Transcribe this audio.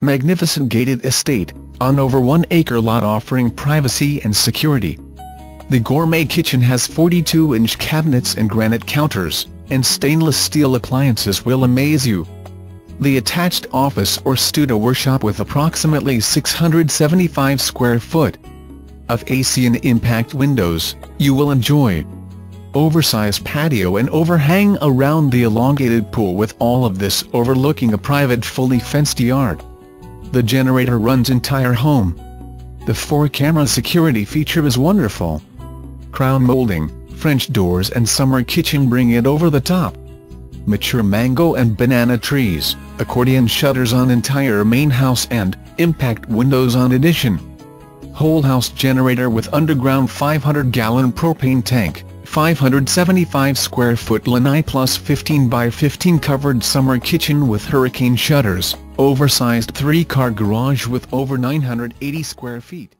magnificent gated estate, on over one acre lot offering privacy and security. The gourmet kitchen has 42-inch cabinets and granite counters, and stainless steel appliances will amaze you. The attached office or studio workshop with approximately 675 square foot of AC and impact windows, you will enjoy oversized patio and overhang around the elongated pool with all of this overlooking a private fully fenced yard. The generator runs entire home. The 4-camera security feature is wonderful. Crown molding, French doors and summer kitchen bring it over the top. Mature mango and banana trees, accordion shutters on entire main house and impact windows on addition. Whole house generator with underground 500-gallon propane tank, 575 square foot lanai plus 15 by 15 covered summer kitchen with hurricane shutters, oversized three-car garage with over 980 square feet.